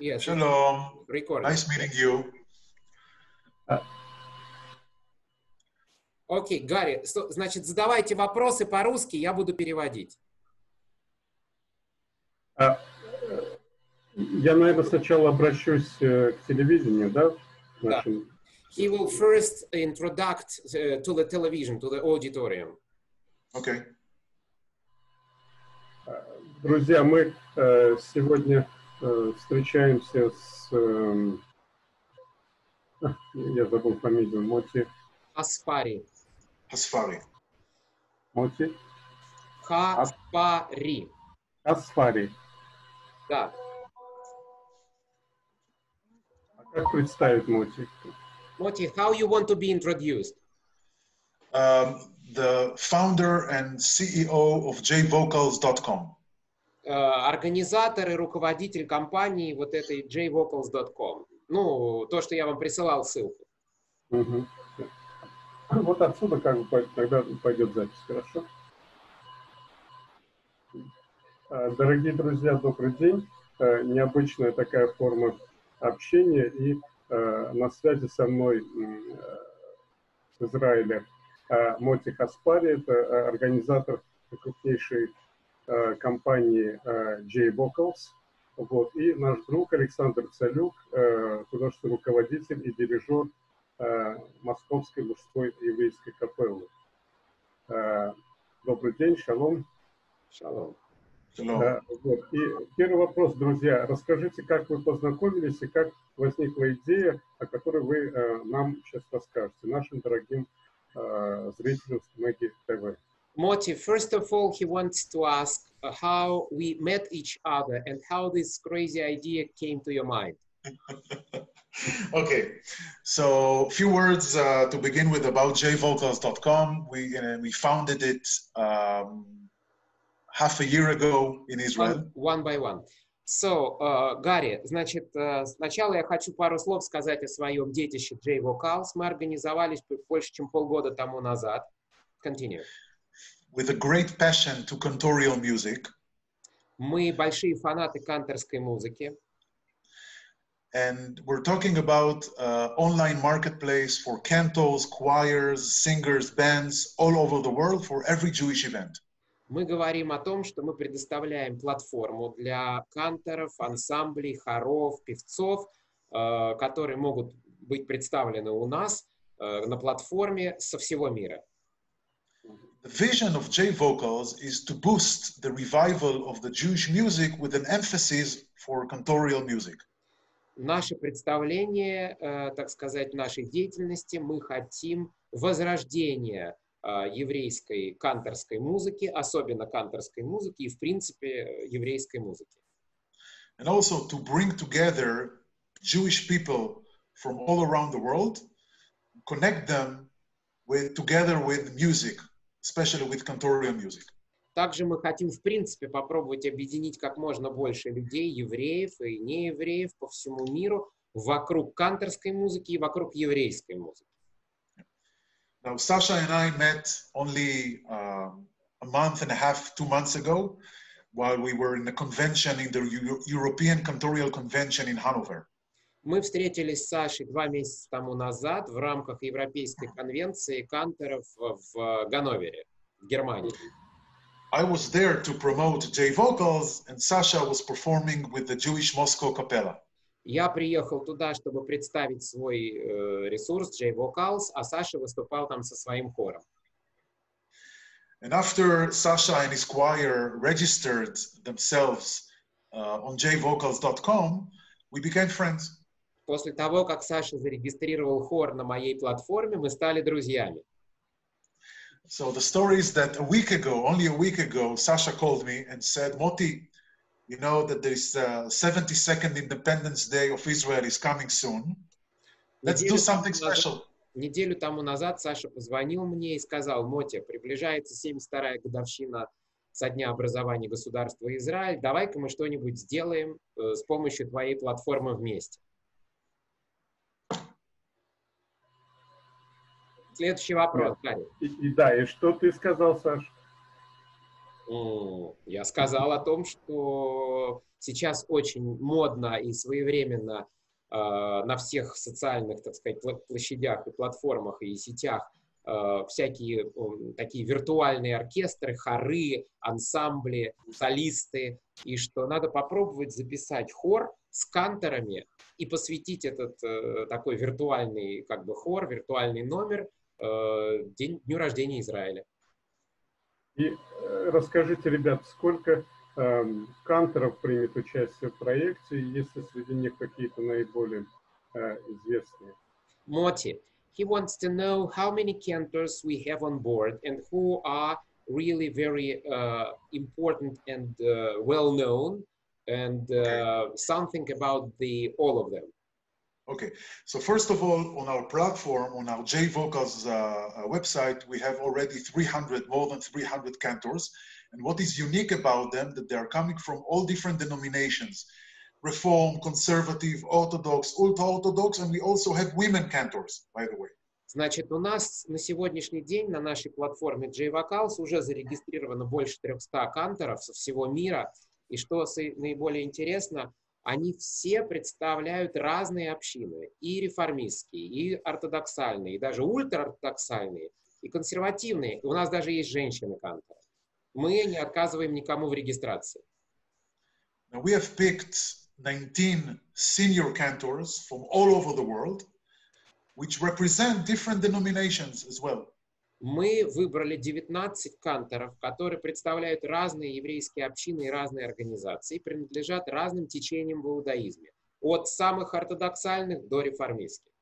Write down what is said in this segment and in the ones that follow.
Yes. Shalom. Recording. Nice meeting you. Окей, Гарри, сто- значит, задавайте вопросы по-русски, я буду переводить. А, э, Я, наверное, сначала обращусь э, к телевидению, да? Нашим. He will first introduct uh, to the television, to the auditorium. Okay. Друзья, мы э, сегодня э, встречаемся с... эм, я забыл фамилию. Моти. Аспари. Hasfari. Моти? Хаспари. Асфари. Да. А как представить Моти? Моти, how you want to be introduced? Um, the founder and CEO of jvocals.com. Э, организатор и руководитель компании вот этой jvocals.com. Ну, то, что я вам присылал ссылку. Мгм. Вот отсюда как бы тогда пойдет запись, хорошо? А, Дорогие друзья, добрый день. Э, Необычная такая форма общения. И э, на связи со мной с Израиля Моти Хаспари, это организатор крупнейшей компании э, J-Vocals. Вот. И наш друг Александр Цалюк, э, художественный руководитель и дирижер э, Московской мужской еврейской капеллы. Э, Добрый день, шалом. Шалом. Э, вот. И первый вопрос, друзья. Расскажите, как вы познакомились и как возникла идея, о которой вы э, нам сейчас расскажете, нашим дорогим э, зрителям Смеги ТВ. Moti, first of all, he wants to ask uh, how we met each other and how this crazy idea came to your mind. okay. So, a few words uh, to begin with about jvocals.com. We, uh, we founded it um, half a year ago in Israel. One, one by one. So, uh, Гарри, значит, э, сначала я хочу пару слов сказать о своем детище J Vocals. Мы организовались п- больше, чем полгода тому назад. Continue. With a great passion to cantorial music. Мы большие фанаты канторской музыки. And we're talking about uh, online marketplace for cantos, choirs, singers, bands all over the world for every Jewish event. Мы говорим о том, что мы предоставляем платформу для канторов, ансамблей, хоров, певцов, э, которые могут быть представлены у нас э, на платформе со всего мира. The vision of J Vocals is to boost the revival of the Jewish music with an emphasis for cantorial music. Наше представление, э, так сказать, нашей деятельности, мы хотим возрождения э, еврейской канторской музыки, особенно канторской музыки и, в принципе, э, еврейской музыки. And also to bring together Jewish people from all around the world, connect them with, together with music, especially with cantorial music. Также мы хотим, в принципе, попробовать объединить как можно больше людей, евреев и неевреев по всему миру вокруг канторской музыки и вокруг еврейской музыки. Now, Sasha and I met only um, a month and a half, two months ago, while we were in a convention in the Eu- European Cantorial Convention in Hanover. Мы встретились с Сашей два месяца тому назад в рамках Европейской конвенции канторов в Ганновере, в Германии. I was there to promote J Vocals, and Sasha was performing with the Jewish Moscow Capella. Я приехал туда, чтобы представить свой э, ресурс J Vocals, а Саша выступал там со своим хором. And after Sasha and his choir registered themselves uh, on jvocals.com, we became friends. После того, как Саша зарегистрировал хор на моей платформе, мы стали друзьями. So the story is that a week ago, only a week ago, Sasha called me and said, Moti, you know that this uh, 72nd Independence Day of Israel is coming soon. Let's do something special. Неделю тому назад Саша позвонил мне и сказал, Мотя, приближается 72-я годовщина со дня образования государства Израиль, давай-ка мы что-нибудь сделаем э, с помощью твоей платформы вместе. Следующий вопрос, Гарри. И, и да, и что ты сказал, Саш? Я сказал о том, что сейчас очень модно и своевременно э, на всех социальных, так сказать, площадях и платформах и сетях э, всякие э, такие виртуальные оркестры, хоры, ансамбли, солисты, и что надо попробовать записать хор с канторами и посвятить этот э, такой виртуальный как бы хор, виртуальный номер э, день, дню рождения Израиля. И э, расскажите, ребят, сколько э, канторов примет участие в проекте, если среди них какие-то наиболее э, известные? Моти, he wants to know how many cantors we have on board and who are really very uh, important and uh, well known and uh, something about the all of them. Okay, so first of all, on our platform, on our J Vocals uh, uh, website, we have already 300, more than 300 cantors. And what is unique about them, that they are coming from all different denominations, Reform, Conservative, Orthodox, Ultra-Orthodox, and we also have women cantors, by the way. Значит, у нас на сегодняшний день на нашей платформе J-Vocals уже зарегистрировано больше 300 канторов со всего мира. И что наиболее интересно, они все представляют разные общины, и реформистские, и ортодоксальные, и даже ультраортодоксальные, и консервативные. У нас даже есть женщины-канторы. Мы не отказываем никому в регистрации. Now we have picked 19 senior cantors from all over the world, which represent different denominations as well мы выбрали 19 канторов, которые представляют разные еврейские общины и разные организации, принадлежат разным течениям в иудаизме, от самых ортодоксальных до реформистских.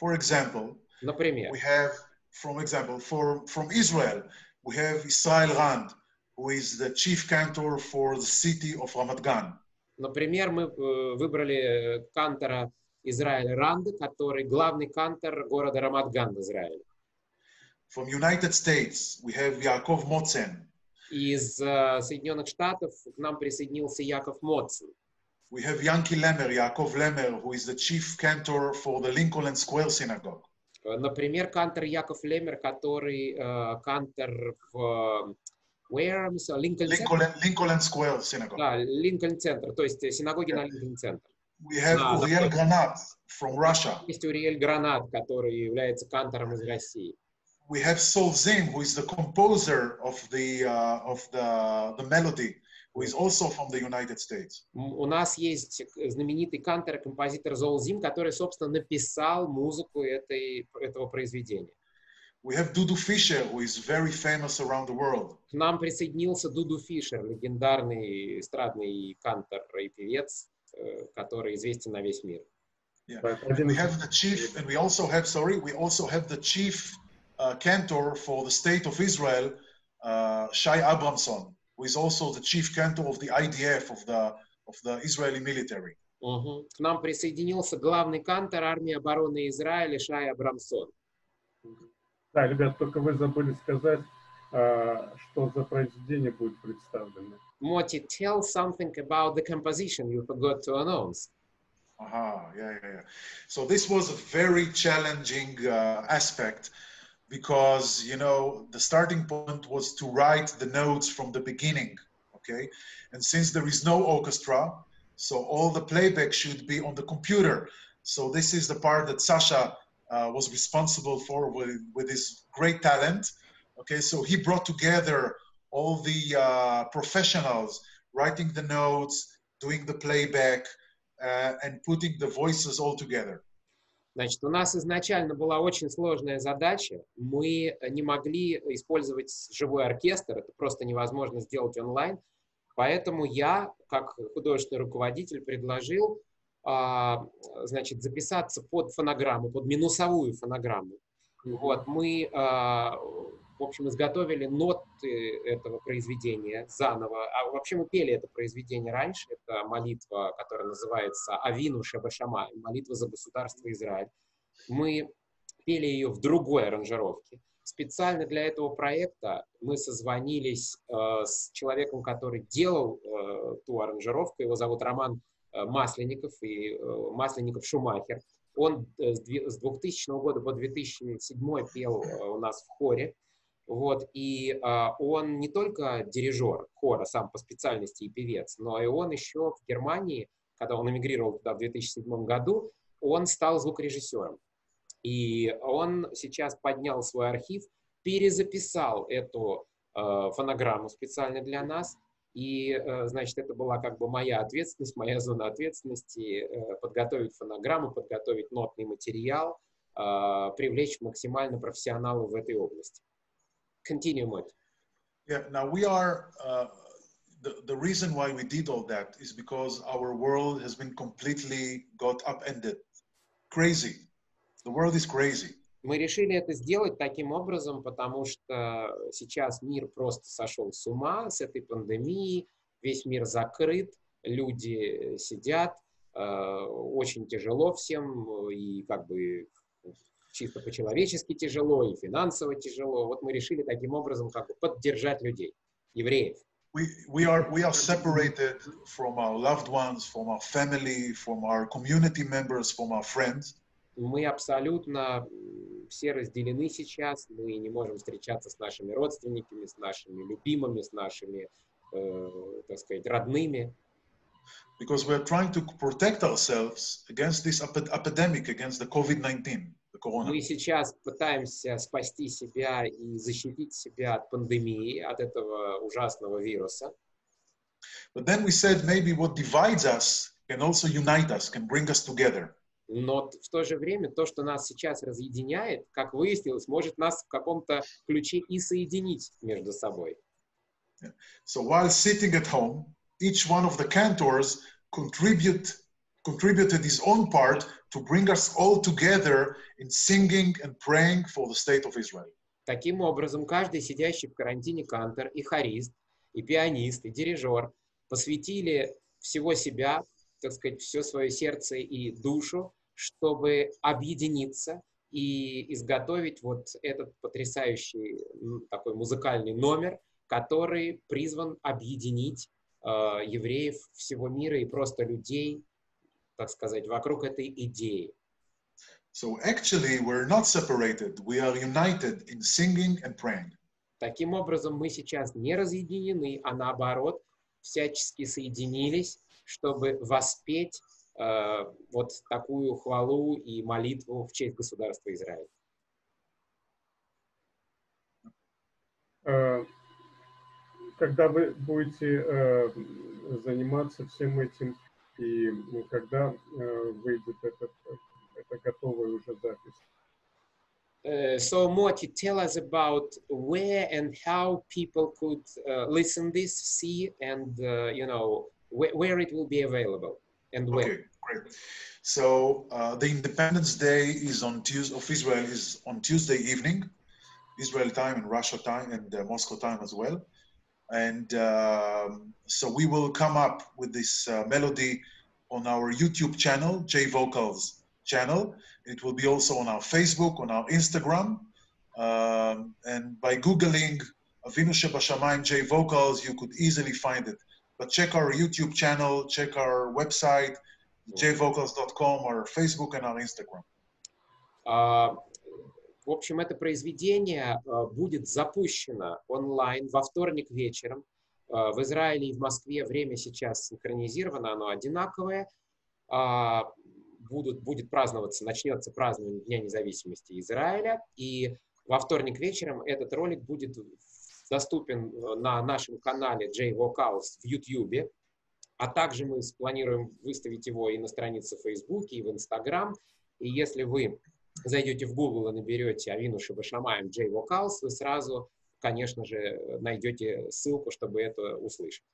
For example, Например, we have, from example, for, from Israel, we have Israel Rand, who is the chief cantor for the city of Ramat Gan. Например, мы выбрали кантора Израиля Ранда, который главный кантор города Рамадган в Израиле. From United States, we have Yaakov Motzen. Из uh, Соединенных Штатов к нам присоединился Яков Моцен. We have Yanki Lemmer, Yaakov Lemmer, who is the chief cantor for the Lincoln Square Synagogue. Например, кантор Яков Лемер, который uh, кантор в Where, Lincoln, Lincoln, Lincoln Square Synagogue. Да, Линкольн центр, то есть синагоги yeah. на Линкольн центр. We have да, Uriel Granat from Russia. Есть Уриэль Гранат, который является кантором из России we have Sol Zim, who is the composer of the uh, of the the melody, who is also from the United States. У нас есть знаменитый кантор композитор Зол Зим, который, собственно, написал музыку этой этого произведения. We have Dudu Fisher, who is very famous around the world. К нам присоединился Дуду Фишер, легендарный эстрадный кантор и певец, который известен на весь мир. Yeah. And we have the chief, and we also have, sorry, we also have the chief uh, cantor for the state of Israel, uh, Shai Abramson, who is also the chief cantor of the IDF of the of the Israeli military. Угу. К нам присоединился главный кантор армии обороны Израиля Шай Абрамсон. Да, ребят, только вы забыли сказать, uh, что за произведение будет представлено. Моти, tell something about the composition you forgot to announce. Aha, yeah, yeah, yeah. So this was a very challenging uh, aspect because you know the starting point was to write the notes from the beginning okay? And since there is no orchestra so all the playback should be on the computer. So this is the part that sasha uh, was responsible for with, with his great talent okay? So he brought together all the uh, professionals writing the notes doing the playback uh, and putting the voices all together Значит, у нас изначально была очень сложная задача. Мы не могли использовать живой оркестр, это просто невозможно сделать онлайн. Поэтому я, как художественный руководитель, предложил а, значит, записаться под фонограмму, под минусовую фонограмму. Вот, мы а, в общем, изготовили ноты этого произведения заново. А вообще мы пели это произведение раньше. Это молитва, которая называется «Авину Шабашама», молитва за государство Израиль. Мы пели ее в другой аранжировке. Специально для этого проекта мы созвонились э, с человеком, который делал э, ту аранжировку. Его зовут Роман Масленников и э, Масленников Шумахер. Он э, с 2000 года по 2007 пел э, у нас в хоре. Вот, и а, он не только дирижер хора, сам по специальности и певец, но и он еще в Германии, когда он эмигрировал туда в 2007 году, он стал звукорежиссером. И он сейчас поднял свой архив, перезаписал эту э, фонограмму специально для нас. И, э, значит, это была как бы моя ответственность, моя зона ответственности, э, подготовить фонограмму, подготовить нотный материал, э, привлечь максимально профессионалов в этой области. Continue, Mott. Yeah, now we are, uh, the, the reason why we did all that is because our world has been completely got upended. Crazy. The world is crazy. Мы решили это сделать таким образом, потому что сейчас мир просто сошел с ума с этой пандемией, весь мир закрыт, люди сидят, э, очень тяжело всем, и как бы чисто по-человечески тяжело, и финансово тяжело. Вот мы решили таким образом как бы поддержать людей, евреев. We, we, are, we are separated from our loved ones, from our family, from our community members, from our friends. Мы абсолютно все разделены сейчас, мы не можем встречаться с нашими родственниками, с нашими любимыми, с нашими, э, так сказать, родными. Because we're trying to protect ourselves against this epidemic, against the COVID-19. Мы сейчас пытаемся спасти себя и защитить себя от пандемии, от этого ужасного вируса. But then we said maybe what divides us can also unite us, can bring us together. Но в то же время то, что нас сейчас разъединяет, как выяснилось, может нас в каком-то ключе и соединить между собой. So while sitting at home, each one of the cantors contribute contributed his own part to bring us all together in singing and praying for the state of Israel. Таким образом, каждый сидящий в карантине кантор и хорист, и пианист, и дирижер посвятили всего себя, так сказать, все свое сердце и душу, чтобы объединиться и изготовить вот этот потрясающий такой музыкальный номер, который призван объединить э, евреев всего мира и просто людей так сказать, вокруг этой идеи. So actually we're not separated, we are united in singing and praying. Таким образом, мы сейчас не разъединены, а наоборот, всячески соединились, чтобы воспеть э, вот такую хвалу и молитву в честь государства Израиль. Э, когда вы будете э, заниматься всем этим и когда выйдет этот, эта готовая уже запись. Uh, so Moti, tell us about where and how people could uh, listen this, see, and uh, you know wh where it will be available and where. Okay, great. So uh, the Independence Day is on Tuesday of Israel is on Tuesday evening, Israel time and Russia time and uh, Moscow time as well. And um, so we will come up with this uh, melody on our YouTube channel, J Vocals channel. It will be also on our Facebook, on our Instagram. Um, and by Googling Avinu Shebashamayim J Vocals, you could easily find it. But check our YouTube channel, check our website, jvocals.com, our Facebook and our Instagram. Uh, В общем, это произведение будет запущено онлайн во вторник вечером. В Израиле и в Москве время сейчас синхронизировано, оно одинаковое. Будут, будет праздноваться, начнется празднование Дня независимости Израиля. И во вторник вечером этот ролик будет доступен на нашем канале J Vocals в YouTube. А также мы планируем выставить его и на странице Facebook, и в Instagram. И если вы зайдете в Google и наберете Авину Шабашамаем J Vocals, вы сразу, конечно же, найдете ссылку, чтобы это услышать.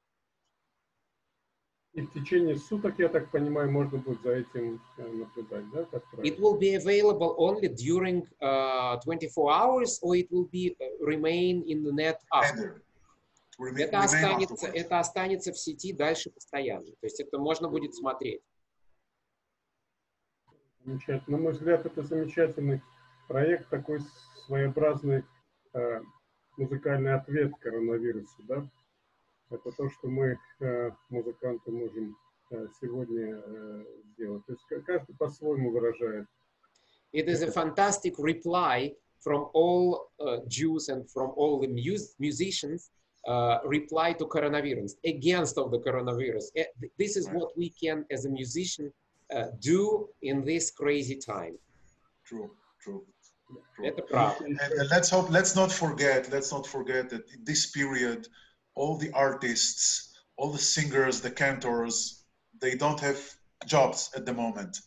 И в течение суток, я так понимаю, можно будет за этим наблюдать, да? Как it will be available only during uh, 24 hours, or it will be remain in the net after. Это останется, это останется в сети дальше постоянно. То есть это можно будет смотреть. Замечательно. На мой взгляд, это замечательный проект, такой своеобразный э, музыкальный ответ коронавирусу, да? Это то, что мы, э, музыканты, можем э, сегодня э, сделать. То есть каждый по-своему выражает. It is a fantastic reply from all uh, Jews and from all the mus- musicians uh, reply to coronavirus, against of the coronavirus. Eh, th- This is Right. what we can, as a musician, uh, do in this crazy time. True, true. true. Это правда. And, and let's hope, let's not forget, let's not forget that in this period, all the artists, all the singers, the cantors, they don't have jobs at the moment.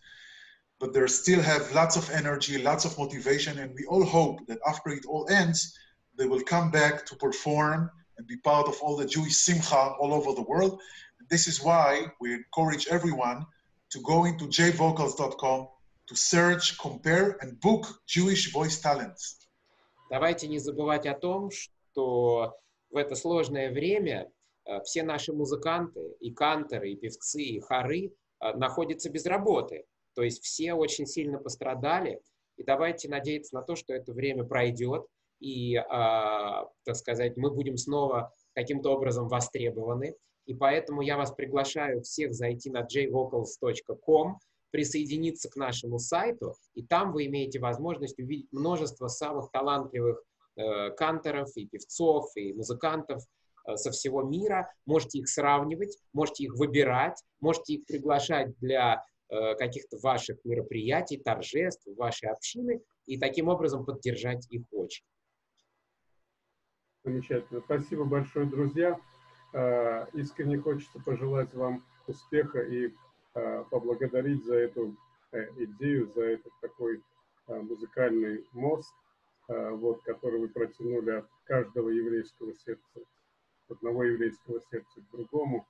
But they still have lots of energy, lots of motivation, and we all hope that after it all ends, they will come back to perform and be part of all the Jewish simcha all over the world. This is why we encourage everyone to go into jvocals.com to search, compare, and book Jewish voice talents. Давайте не забывать о том, что в это сложное время э, все наши музыканты, и канторы, и певцы, и хоры э, находятся без работы. То есть все очень сильно пострадали. И давайте надеяться на то, что это время пройдет, и, а, так сказать, мы будем снова каким-то образом востребованы. И поэтому я вас приглашаю всех зайти на jvocals.com, присоединиться к нашему сайту, и там вы имеете возможность увидеть множество самых талантливых канторов и певцов и музыкантов э, со всего мира. Можете их сравнивать, можете их выбирать, можете их приглашать для э, каких-то ваших мероприятий, торжеств, вашей общины, и таким образом поддержать их очень. Замечательно. Спасибо большое, друзья. Э, Искренне хочется пожелать вам успеха и э, поблагодарить за эту э, идею, за этот такой э, музыкальный мост, э, вот, который вы протянули от каждого еврейского сердца, одного еврейского сердца к другому.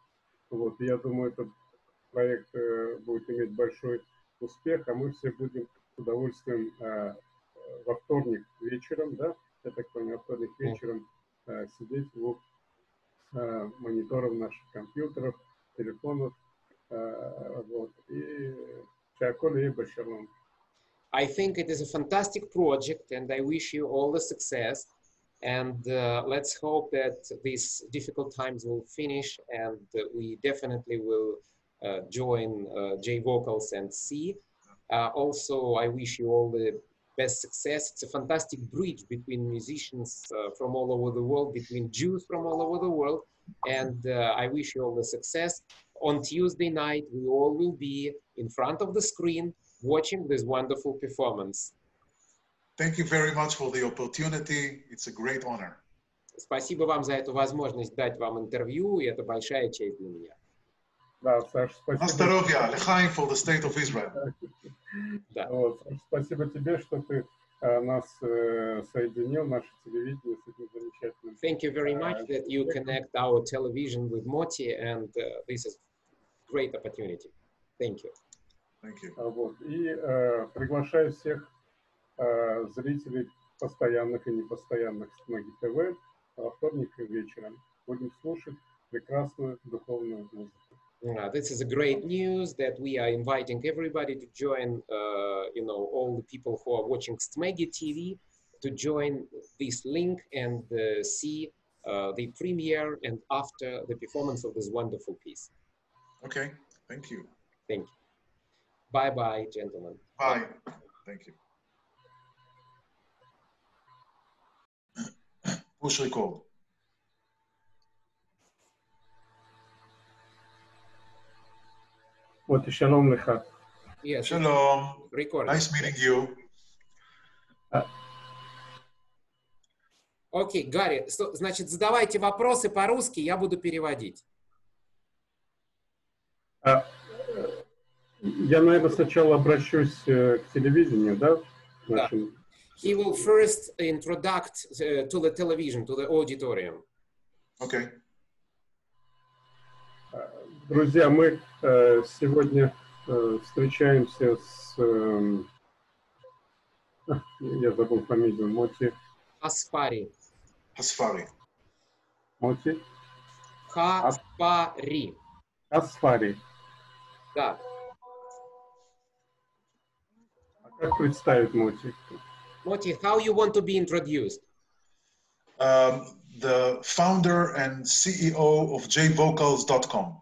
Вот, я думаю, этот проект э, будет иметь большой успех, а мы все будем с удовольствием э, во вторник вечером, да, я так понимаю, во вторник вечером э, сидеть у э, мониторов наших компьютеров, телефонов, э, вот, и Шаколи и Башалом. I think it is a fantastic project, and I wish you all the success. And uh, let's hope that these difficult times will finish, and we definitely will uh, join uh, J Vocals and C. Uh, also, I wish you all the best success. It's a fantastic bridge between musicians uh, from all over the world, between Jews from all over the world, and uh, I wish you all the success On Tuesday night, we all will be in front of the screen watching this wonderful performance. Thank you very much for the opportunity. It's a great honor. Спасибо вам за эту возможность дать вам интервью, и это большая честь для меня. Да, Саш, На спасибо. здоровья, L'chaim for the state of Israel. Да. Вот, Саш, спасибо тебе, что ты э, нас э, соединил, наше телевидение с этим замечательным. Thank you very much that you connect our television with Moti, and uh, this is great opportunity. Thank you. Thank you. А, Вот. И э, приглашаю всех э, зрителей постоянных и непостоянных Маги ТВ во вторник вечером. Будем слушать прекрасную духовную музыку. Uh, this is a great news that we are inviting everybody to join, uh, you know, all the people who are watching Stmegi TV to join this link and uh, see uh, the premiere and after the performance of this wonderful piece. Okay. Thank you. Thank you. Bye bye, gentlemen. Bye. Thank you. Push record. Леха. Yes, Shalom. recording. Nice meeting you. Окей, Гарри, значит, задавайте вопросы по-русски, я буду переводить. А, э, я, наверное, сначала обращусь э, к телевидению, да? Нашим. He will first introduct uh, to the television, to the auditorium. Okay. Друзья, мы э, сегодня э, встречаемся с... эм, а, я забыл фамилию. Моти. Аспари. Hasfari. Моти. Хаспари. Асфари. Да. А как представить Моти? Моти, how you want to be introduced? Um, the founder and CEO of jvocals.com.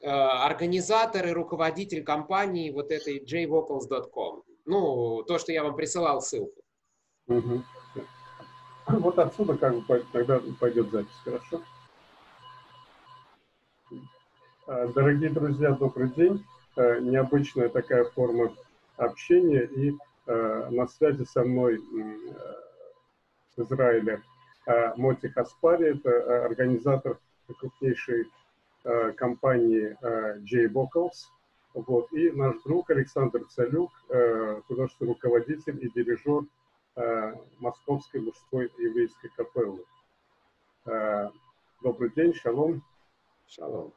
Э, организатор и руководитель компании вот этой jvocals.com. Ну, то, что я вам присылал ссылку. Мгм. Вот отсюда как бы тогда пойдет запись, хорошо? А, Дорогие друзья, добрый день. Э, Необычная такая форма общения. И э, на связи со мной э, с Израиля э, Моти Хаспари, это э, организатор крупнейшей э, компании э, J-Vocals. Вот. И наш друг Александр Цалюк, э, художественный руководитель и дирижер э, Московской мужской еврейской капеллы. Э, Добрый день, шалом. Шалом.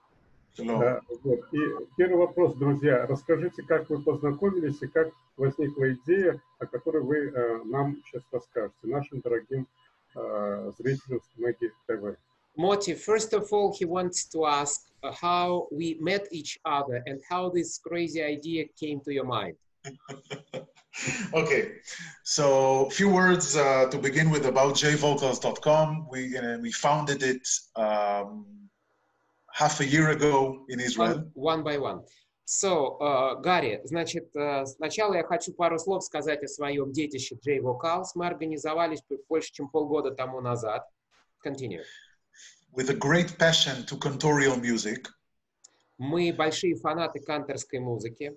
Э, вот. И первый вопрос, друзья. Расскажите, как вы познакомились и как возникла идея, о которой вы э, нам сейчас расскажете, нашим дорогим э, зрителям Смеги ТВ. Moti, first of all, he wants to ask uh, how we met each other and how this crazy idea came to your mind. okay, so a few words uh, to begin with about jvocals.com. We uh, we founded it um, half a year ago in Israel. One, one by one. So, uh, Гарри, значит, э, сначала я хочу пару слов сказать о своем детище J Vocals. Мы организовались больше, чем полгода тому назад. Continue. with a great passion to cantorial music. Мы большие фанаты канторской музыки.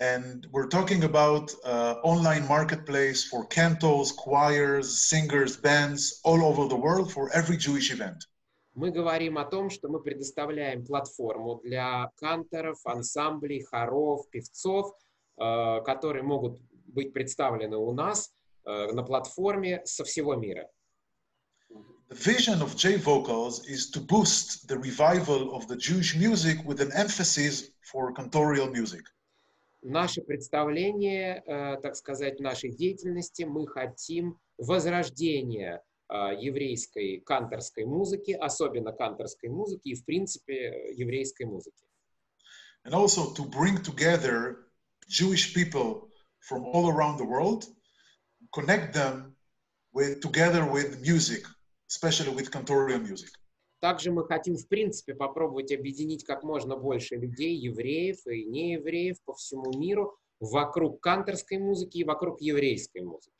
And we're talking about uh, online marketplace for cantos, choirs, singers, bands all over the world for every Jewish event. Мы говорим о том, что мы предоставляем платформу для канторов, ансамблей, хоров, певцов, э, которые могут быть представлены у нас э, на платформе со всего мира. The vision of J Vocals is to boost the revival of the Jewish music with an emphasis for cantorial music. Наше представление, э, так сказать, нашей деятельности, мы хотим возрождения еврейской канторской музыки, особенно канторской музыки и, в принципе, еврейской музыки. And also to bring together Jewish people from all around the world, connect them with, together with music, especially with cantorial music. Также мы хотим, в принципе, попробовать объединить как можно больше людей, евреев и неевреев по всему миру вокруг канторской музыки и вокруг еврейской музыки.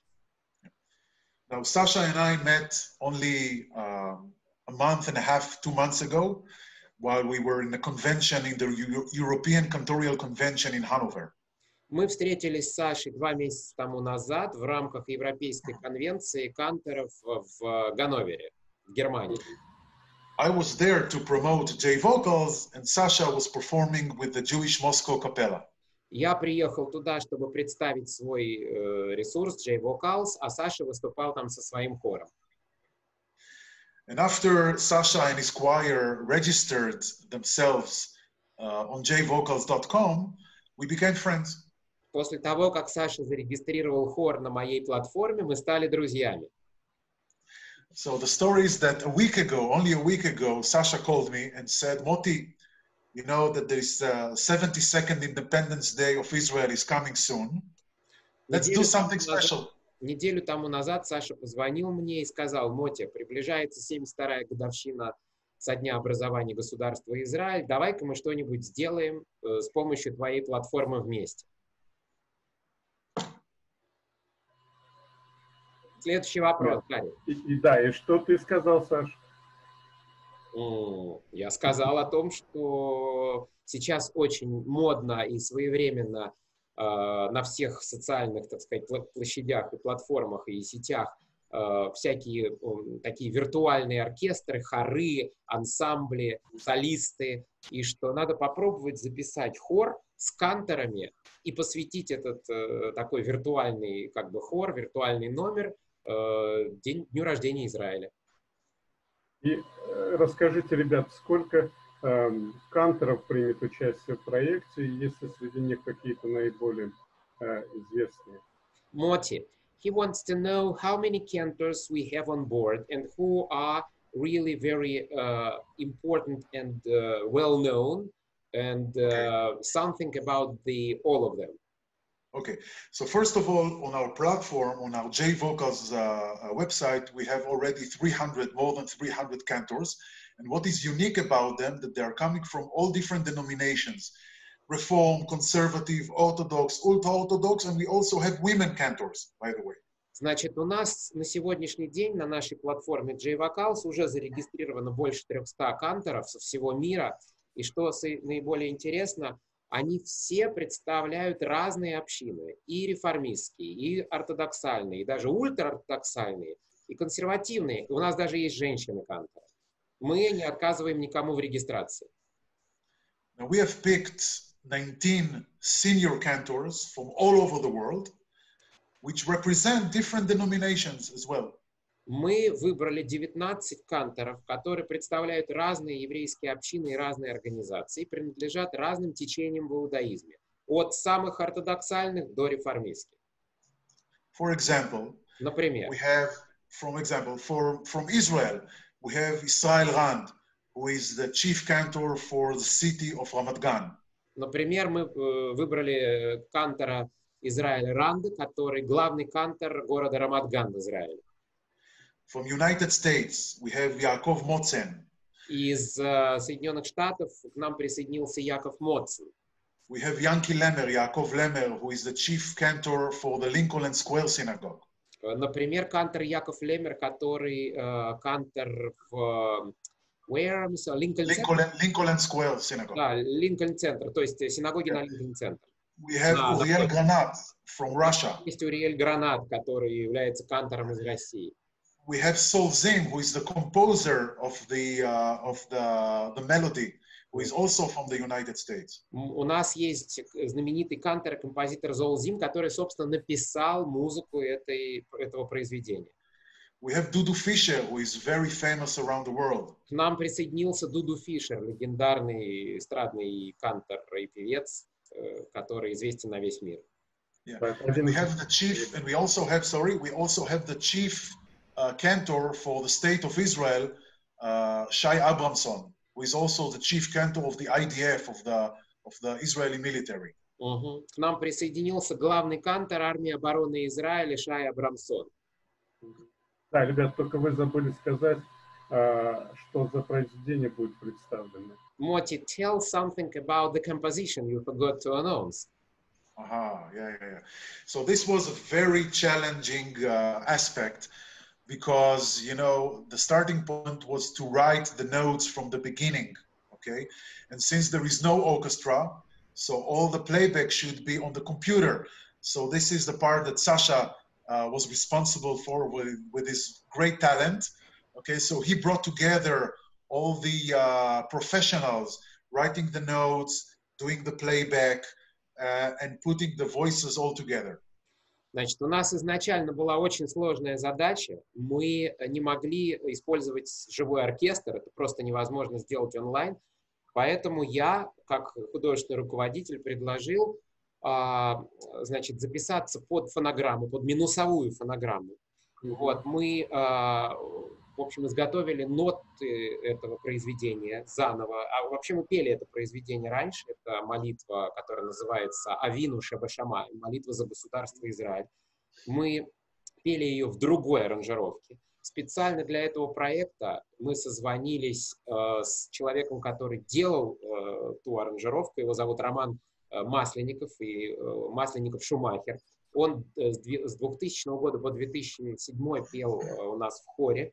Now, Sasha and I met only um, a month and a half, two months ago, while we were in a convention in the Eu- European Cantorial Convention in Hanover. Мы встретились с Сашей два месяца тому назад в рамках Европейской конвенции канторов в Ганновере, в Германии. I was there to promote J Vocals, and Sasha was performing with the Jewish Moscow Capella. Я приехал туда, чтобы представить свой э, ресурс J Vocals, а Саша выступал там со своим хором. And after Sasha and his choir registered themselves uh, on jvocals.com, we became friends. После того, как Саша зарегистрировал хор на моей платформе, мы стали друзьями. So the story is that a week ago, only a week ago, Sasha called me and said, Moti, you know that this uh, 72nd Independence Day of Israel is coming soon. Let's do something special. Неделю тому назад Саша позвонил мне и сказал, Мотя, приближается 72-я годовщина со дня образования государства Израиль, давай-ка мы что-нибудь сделаем э, с помощью твоей платформы вместе. Следующий вопрос, Гарри. И, и да, и что ты сказал, Саш? М, Я сказал о том, что сейчас очень модно и своевременно э, на всех социальных, так сказать, площадях и платформах и сетях э, всякие м, такие виртуальные оркестры, хоры, ансамбли, солисты, и что надо попробовать записать хор с канторами и посвятить этот э, такой виртуальный как бы хор, виртуальный номер э, день, дню рождения Израиля. И э, расскажите, ребят, сколько эм, канторов примет участие в проекте, и есть ли среди них какие-то наиболее э, известные? Moti. He wants to know how many cantors we have on board and who are really very uh, important and uh, well known, and uh, something about the all of them. Okay, so first of all, on our platform, on our J Vocals uh, uh, website, we have already 300, more than 300 cantors. And what is unique about them, that they are coming from all different denominations, Reform, Conservative, Orthodox, Ultra-Orthodox, and we also have women cantors, by the way. Значит, у нас на сегодняшний день на нашей платформе JVocals уже зарегистрировано больше 300 канторов со всего мира. И что наиболее интересно, они все представляют разные общины, и реформистские, и ортодоксальные, и даже ультраортодоксальные, и консервативные. У нас даже есть женщины-канторы. Мы не отказываем никому в регистрации. Now we have picked 19 senior cantors from all over the world, which represent different denominations as well. Мы выбрали 19 канторов, которые представляют разные еврейские общины и разные организации, принадлежат разным течениям в иудаизме, от самых ортодоксальных до реформистских. For example, Например, we have, from example, for, from Israel, we have Israel Rand, who is the chief cantor for the city of Ramat Gan. например, мы э, выбрали кантора Израиля Ранда, который главный кантор города Рамадган в Израиле. From United States, we have Yaakov Motzen. Из э, Соединенных Штатов к нам присоединился Яков Моцин. We have Yanki Lemmer, Yaakov Lemmer, who is the chief cantor for the Lincoln Square Synagogue. Э, Например, кантор Яков Лемер, который э, кантор в э, where, I'm sorry, Lincoln Lincoln, Center? Lincoln Square Synagogue. Да, Линкольн Центр, то есть э, синагоги на Линкольн Центр. We have Ah, Uriel okay. Granat from Russia. Есть Уриэль Гранат, который является кантором из России. We have Sol Zim, who is the composer of the uh, of the the melody, who is also from the United States. М, У нас есть знаменитый кантор и композитор Золзим, который, собственно, написал музыку этой, этого произведения. We have Dudu Fisher, who is very famous around the world. К нам присоединился Дуду Фишер, легендарный эстрадный кантор и певец, э, который известен на весь мир. Один We из have the chief, and we also have sorry, we also have the chief uh, cantor for the state of Israel, uh, Shai Abramson, who is also the chief cantor of the IDF of the of the Israeli military. Мгм. К нам присоединился главный кантор армии обороны Израиля Шай Абрамсон. Да, ребят, только вы забыли сказать, а, что за произведение будет представлено. Моти, tell something about the composition you forgot to announce. Aha, yeah, yeah, yeah. So this was a very challenging uh, aspect because you know the starting point was to write the notes from the beginning, okay? And since there is no orchestra, so all the playback should be on the computer. So this is the part that Sasha uh, was responsible for with, with his great talent. Okay, so he brought together all the uh, professionals, writing the notes, doing the playback, uh, and putting the voices all together. Значит, у нас изначально была очень сложная задача. Мы не могли использовать живой оркестр, это просто невозможно сделать онлайн. Поэтому я, как художественный руководитель, предложил а, значит, записаться под фонограмму, под минусовую фонограмму. Вот, мы, а, в общем, изготовили ноты этого произведения заново. А вообще мы пели это произведение раньше. Это молитва, которая называется Авину Шабашама, молитва за государство Израиль. Мы пели ее в другой аранжировке. Специально для этого проекта мы созвонились э, с человеком, который делал э, ту аранжировку. Его зовут Роман э, Масленников и э, Масленников Шумахер. Он э, с две- с 2000 года по 2007 пел э, у нас в хоре.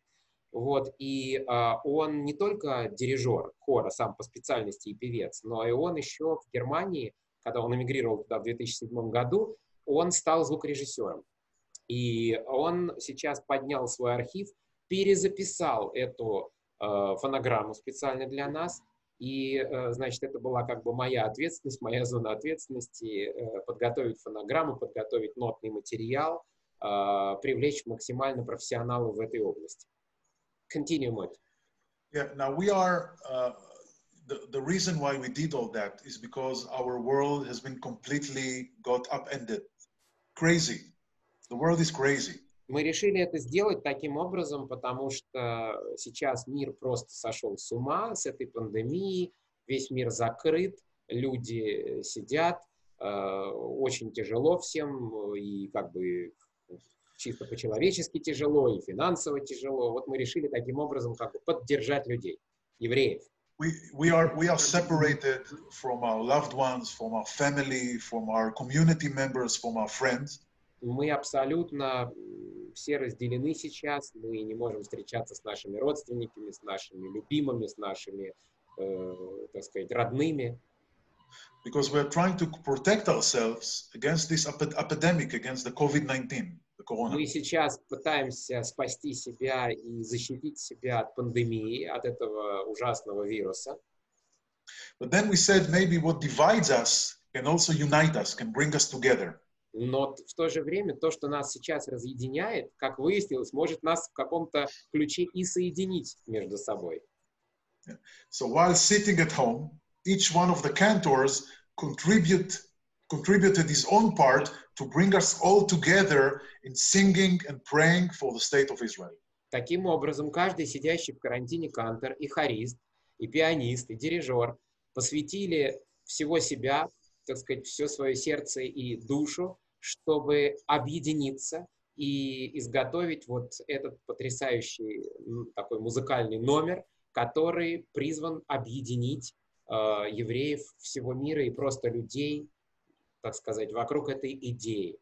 Вот, и а, он не только дирижер хора, сам по специальности и певец, но и он еще в Германии, когда он эмигрировал туда в 2007 году, он стал звукорежиссером. И он сейчас поднял свой архив, перезаписал эту э, фонограмму специально для нас. И, э, значит, это была как бы моя ответственность, моя зона ответственности э, подготовить фонограмму, подготовить нотный материал, э, привлечь максимально профессионалов в этой области. Continue, Мот. Yeah, now we are, uh, the, the reason why we did all that is because our world has been completely got upended. Crazy. The world is crazy. Мы решили это сделать таким образом, потому что сейчас мир просто сошел с ума с этой пандемией, весь мир закрыт, люди сидят, э, очень тяжело всем, и как бы чисто по-человечески тяжело, и финансово тяжело. Вот мы решили таким образом как бы поддержать людей, евреев. We, we, are, we are separated from our loved ones, from our family, from our community members, from our friends. мы абсолютно все разделены сейчас, мы не можем встречаться с нашими родственниками, с нашими любимыми, с нашими, э, так сказать, родными. Because we're trying to protect ourselves against this epidemic, against the COVID-19. Мы сейчас пытаемся спасти себя и защитить себя от пандемии, от этого ужасного вируса. But then we said maybe what divides us can also unite us, can bring us together. Но в то же время то, что нас сейчас разъединяет, как выяснилось, может нас в каком-то ключе и соединить между собой. So while sitting at home, each one of the cantors contribute, contributed his own part to bring us all together in singing and praying for the state of Israel. Таким образом, каждый сидящий в карантине кантор и хорист, и пианист, и дирижер посвятили всего себя, так сказать, все свое сердце и душу, чтобы объединиться и изготовить вот этот потрясающий такой музыкальный номер, который призван объединить э, евреев всего мира и просто людей, так сказать, вокруг этой идеи.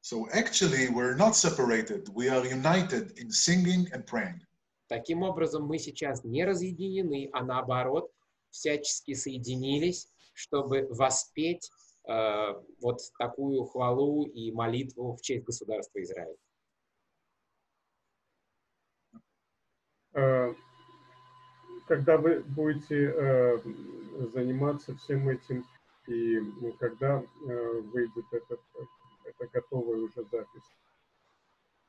So actually we're not separated, we are united in singing and praying. Таким образом, мы сейчас не разъединены, а наоборот, всячески соединились, чтобы воспеть э, вот такую хвалу и молитву в честь государства Израиль. Э, когда вы будете э, заниматься всем этим, и ну, когда э, выйдет этот, это готовая уже запись?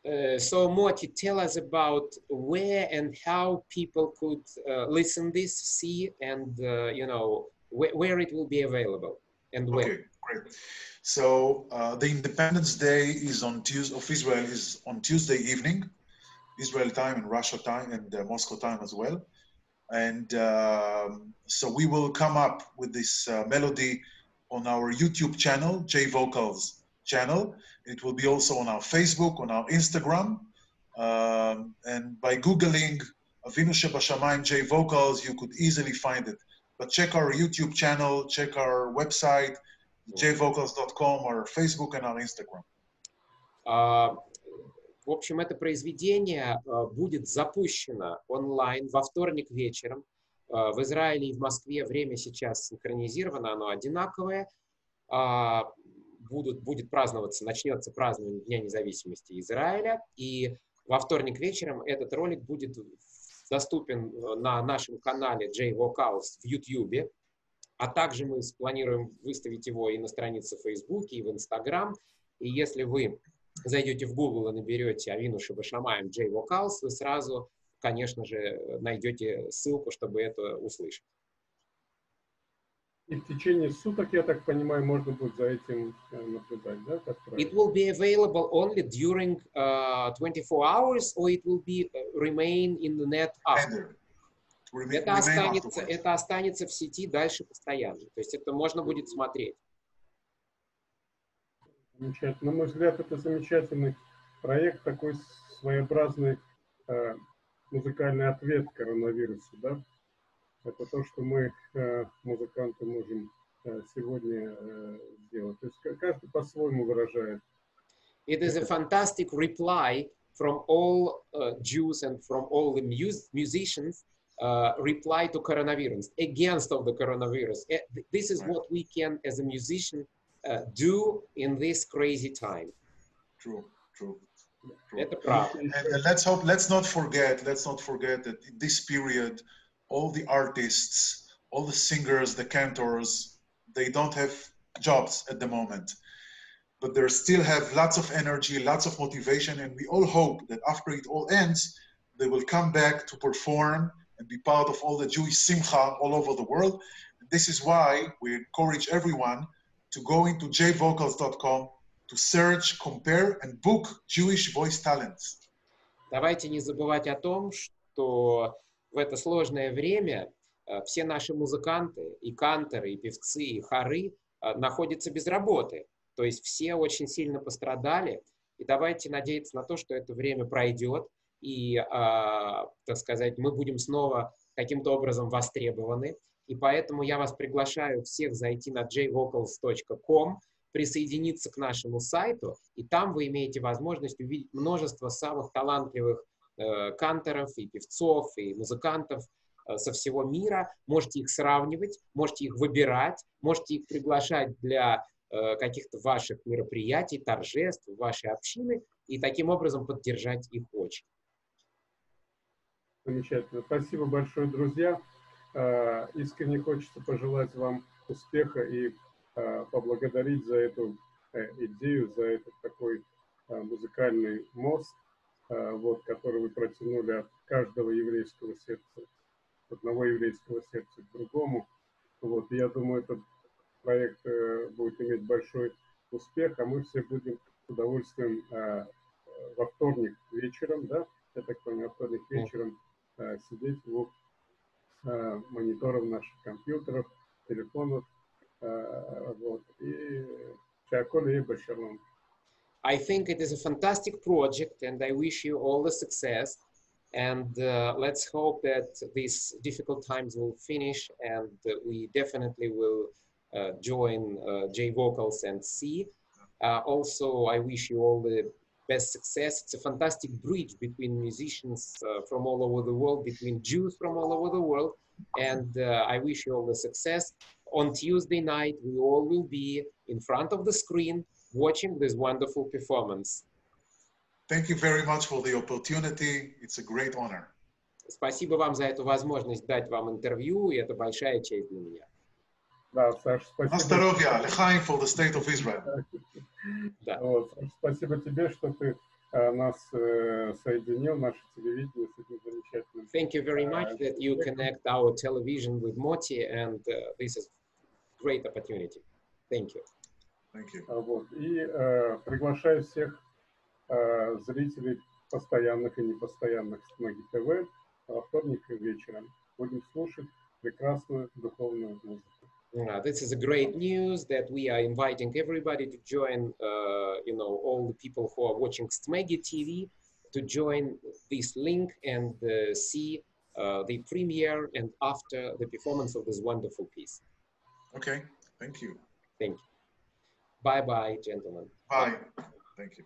Uh, so Moti, tell us about where and how people could uh, listen this, see, and uh, you know wh where it will be available and where. Okay, great. So the Independence Day is on Tuesday of Israel is on Tuesday evening, Israel time and Russia time and Moscow time as well. And um, so we will come up with this uh, melody on our YouTube channel, J Vocals channel. It will be also on our Facebook, on our Instagram. Um, and by Googling Avinu Shebashamayim J Vocals, you could easily find it. But check our YouTube channel, check our website, jvocals.com, our Facebook and our Instagram. Uh, В общем, это произведение э, будет запущено онлайн во вторник вечером. Э, в Израиле и в Москве время сейчас синхронизировано, оно одинаковое. А, будут, будет праздноваться, начнется празднование Дня независимости Израиля. И во вторник вечером этот ролик будет доступен на нашем канале J Vocals в YouTube. А также мы планируем выставить его и на странице Facebook, и в Instagram. И если вы зайдете в Google и наберете Авину Шабашамаем J Vocals, вы сразу, конечно же, найдете ссылку, чтобы это услышать. И в течение суток, я так понимаю, можно будет за этим наблюдать, да? Как it will be available only during uh, 24 hours, or it will be remain in the net after. Это останется, это останется в сети дальше постоянно. То есть это можно будет смотреть. Замечательно. На мой взгляд, это замечательный проект, такой своеобразный э, музыкальный ответ коронавирусу, да? Это то, что мы, э, музыканты, можем э, сегодня э, сделать. То есть каждый по-своему выражает. It is a fantastic reply from all uh, Jews and from all the mus musicians uh, reply to coronavirus, against of the coronavirus. This is what we can, as a musician, uh, do in this crazy time. True, true. true. Let's hope. Let's not forget. Let's not forget that in this period, all the artists, all the singers, the cantors, they don't have jobs at the moment, but they still have lots of energy, lots of motivation, and we all hope that after it all ends, they will come back to perform and be part of all the Jewish simcha all over the world. And this is why we encourage everyone to go into jvocals.com to search, compare, and book Jewish voice talents. Давайте не забывать о том, что в это сложное время все наши музыканты, и канторы, и певцы, и хоры находятся без работы. То есть все очень сильно пострадали. И давайте надеяться на то, что это время пройдет, и, так сказать, мы будем снова каким-то образом востребованы. И поэтому я вас приглашаю всех зайти на jvocals.com, присоединиться к нашему сайту, и там вы имеете возможность увидеть множество самых талантливых э, канторов и певцов, и музыкантов э, со всего мира. Можете их сравнивать, можете их выбирать, можете их приглашать для э, каких-то ваших мероприятий, торжеств, вашей общины, и таким образом поддержать их очень. Замечательно. Спасибо большое, друзья. Э, искренне хочется пожелать вам успеха и э, поблагодарить за эту э, идею, за этот такой музыкальный мост, вот, который вы протянули от каждого еврейского сердца, одного еврейского сердца к другому. Вот, я думаю, этот проект будет иметь большой успех, а мы все будем с удовольствием во вторник вечером, да, я так понимаю, во вторник вечером сидеть у мониторов наших компьютеров, телефонов, вот, и I think it is a fantastic project and I wish you all the success. And uh, let's hope that these difficult times will finish and uh, we definitely will uh, join J Vocals and C. also, I wish you all the best success. It's a fantastic bridge between musicians uh, from all over the world, between Jews from all over the world. And uh, I wish you all the success. On Tuesday night, we all will be in front of the screen watching this wonderful performance. Thank you very much for the opportunity. It's a great honor. Спасибо вам за эту возможность дать вам интервью, и это большая честь для меня. Да, Саш, спасибо. На здоровье, Лехаим for the state of Israel. Да. Вот, спасибо тебе, что ты uh, нас uh, соединил, наше телевидение с этим замечательным. Thank you very much that you connect our television with Moti, and uh, this is great opportunity. Thank you. Thank you. Вот. И uh, приглашаю всех uh, зрителей постоянных и непостоянных Смоги ТВ во вторник вечером. Будем слушать прекрасную духовную музыку. Uh, this is a great news that we are inviting everybody to join, uh, you know, all the people who are watching Stmegi TV to join this link and uh, see uh, the premiere and after the performance of this wonderful piece. Okay, thank you. Thank you. Bye-bye, gentlemen. Bye. Thank you.